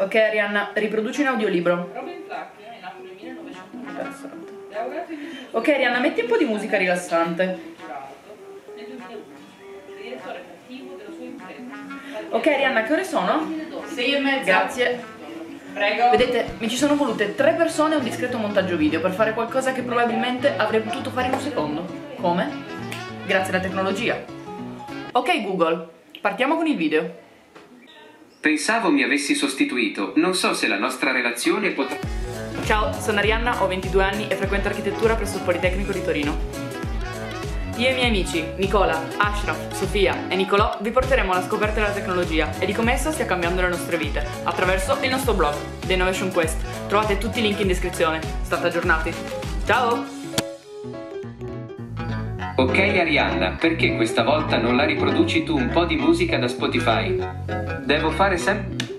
Ok Arianna, riproduci un audiolibro. Robin Flack è nato nel 1900. Interessante. Laureato in Ok Arianna, metti un po' di musica rilassante. Giurato nel 2011. Direttore creativo della sua impresa. Ok Arianna, che ore sono? 6 e mezza. Grazie. Prego. Vedete, mi ci sono volute tre persone e un discreto montaggio video per fare qualcosa che probabilmente avrei potuto fare in un secondo. Come? Grazie alla tecnologia. Ok Google, partiamo con il video. Pensavo mi avessi sostituito. Non so se la nostra relazione potrà... Ciao, sono Arianna, ho 22 anni e frequento architettura presso il Politecnico di Torino. Io e i miei amici, Nicola, Ashraf, Sofia e Nicolò, vi porteremo alla scoperta della tecnologia e di come essa stia cambiando le nostre vite attraverso il nostro blog, The Innovation Quest. Trovate tutti i link in descrizione. State aggiornati. Ciao! Ok Arianna, perché questa volta non la riproduci tu un po' di musica da Spotify? Devo fare sempre...